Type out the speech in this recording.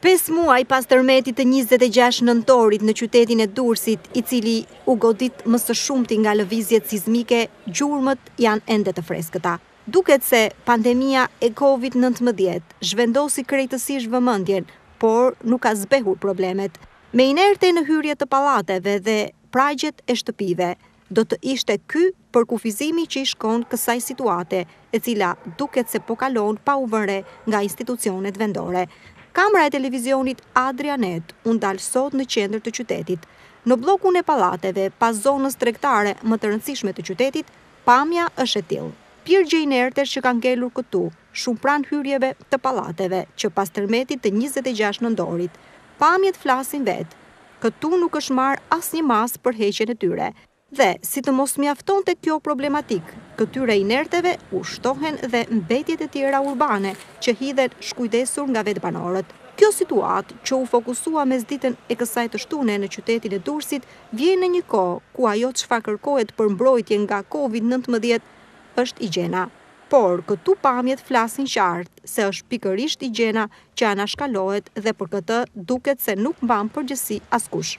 Pesë muaj pas tërmetit të 26 nëntorit në qytetin e Durrësit, i cili u godit më së shumti nga lëvizjet sizmike, gjurmët janë ende të freskëta. Duket se pandemia e Covid-19 zhvendosi krejtësisht vëmendjen, por nuk ka zbehur problemet. Me inerte në hyrje të pallateve dhe pragjet e shtëpive, do të ishte ky përkufizimi që i shkon kësaj situate, e cila duket se po kalon pa u vënë re nga institucionet vendore. Kamera e televizionit Adrianet u ndal sot në qendër të qytetit. Në bllokun e pallateve, pas zonës tregtare më të rëndësishme të qytetit, pamja është e tillë. Pirgje inertesh që kanë ngelur këtu, shumë pranë hyrjeve të pallateve, që pas tërmetit të njëzet e gjashtë nëntorit. Pamjet flasin vetë. Këtu nuk është marrë asnjë masë për heqjen e tyre dhe, si të mos mjaftonte kjo problematikë, këtyre inerteve u shtohen dhe mbetjet e tjera urbane që hidhen shkujdesur nga vetë banorët. Kjo situatë, që u fokusua mesditën e kësaj të shtune në qytetin e Durrësit, vjen në një kohë ku ajo çfarë kërkohet për mbrojtje nga Covid nëntëmbëdhjetë është higjiena. Por, këtu pamjet flasin qartë se është pikërisht higjiena që anashkalohet dhe për këtë duket se nuk mban përgjegjësi askush.